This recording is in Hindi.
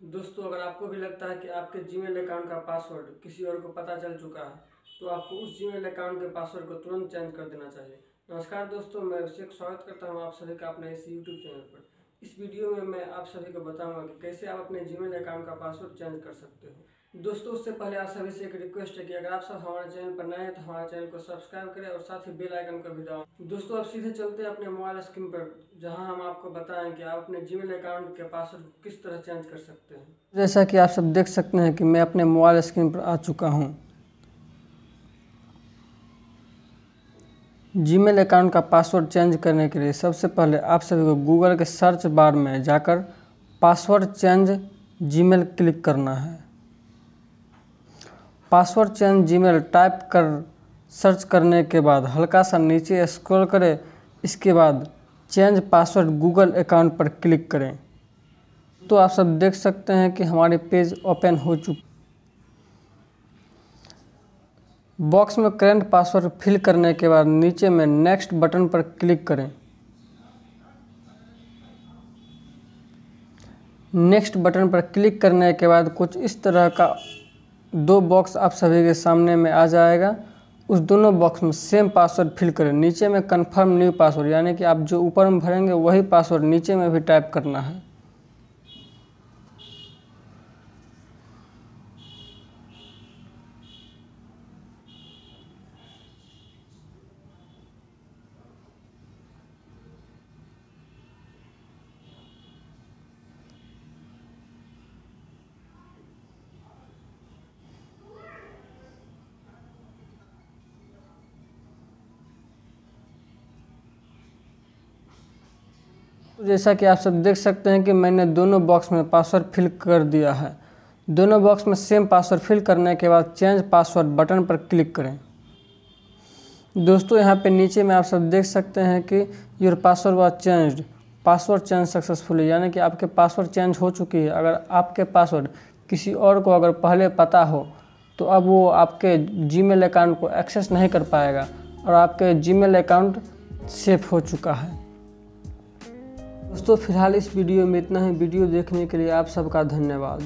दोस्तों, अगर आपको भी लगता है कि आपके जीमेल अकाउंट का पासवर्ड किसी और को पता चल चुका है तो आपको उस जीमेल अकाउंट के पासवर्ड को तुरंत चेंज कर देना चाहिए। नमस्कार दोस्तों, मैं अभिषेक, स्वागत करता हूँ आप सभी का अपने इस यूट्यूब चैनल पर। इस वीडियो में मैं आप सभी को बताऊँगा कि कैसे आप अपने जीमेल अकाउंट का पासवर्ड चेंज कर सकते हो। दोस्तों, उससे पहले आप सभी से एक रिक्वेस्ट है कि अगर आप सब हमारे चैनल पर नए हैं तो हमारे चैनल को सब्सक्राइब करें और साथ ही बेल आइकन का भी दबाएँ। दोस्तों, अब सीधे चलते हैं अपने मोबाइल स्क्रीन पर, जहाँ हम आपको बताएँ कि आप अपने जीमेल अकाउंट के पासवर्ड किस तरह चेंज कर सकते हैं। जैसा कि आप सब देख सकते हैं कि मैं अपने मोबाइल स्क्रीन पर आ चुका हूँ। जीमेल अकाउंट का पासवर्ड चेंज करने के लिए सबसे पहले आप सभी को गूगल के सर्च बार में जाकर पासवर्ड चेंज जीमेल क्लिक करना है। पासवर्ड चेंज जीमेल टाइप कर सर्च करने के बाद हल्का सा नीचे स्क्रॉल करें, इसके बाद चेंज पासवर्ड गूगल अकाउंट पर क्लिक करें। तो आप सब देख सकते हैं कि हमारे पेज ओपन हो चुके बॉक्स में करंट पासवर्ड फिल करने के बाद नीचे में नेक्स्ट बटन पर क्लिक करें। नेक्स्ट बटन पर क्लिक करने के बाद कुछ इस तरह का दो बॉक्स आप सभी के सामने में आ जाएगा। उस दोनों बॉक्स में सेम पासवर्ड फिल करें। नीचे में कंफर्म न्यू पासवर्ड, यानी कि आप जो ऊपर में भरेंगे वही पासवर्ड नीचे में भी टाइप करना है। तो जैसा कि आप सब देख सकते हैं कि मैंने दोनों बॉक्स में पासवर्ड फिल कर दिया है। दोनों बॉक्स में सेम पासवर्ड फिल करने के बाद चेंज पासवर्ड बटन पर क्लिक करें। दोस्तों, यहाँ पे नीचे में आप सब देख सकते हैं कि your password was changed password change successfully यानी कि आपके पासवर्ड चेंज हो चुकी है। अगर आपके पासवर्ड किसी और को अगर पहले पता हो तो अब वो आपके जीमेल अकाउंट को एक्सेस नहीं कर पाएगा और आपके जीमेल अकाउंट सेफ़ हो चुका है। दोस्तों फ़िलहाल इस वीडियो में इतना ही। वीडियो देखने के लिए आप सबका धन्यवाद।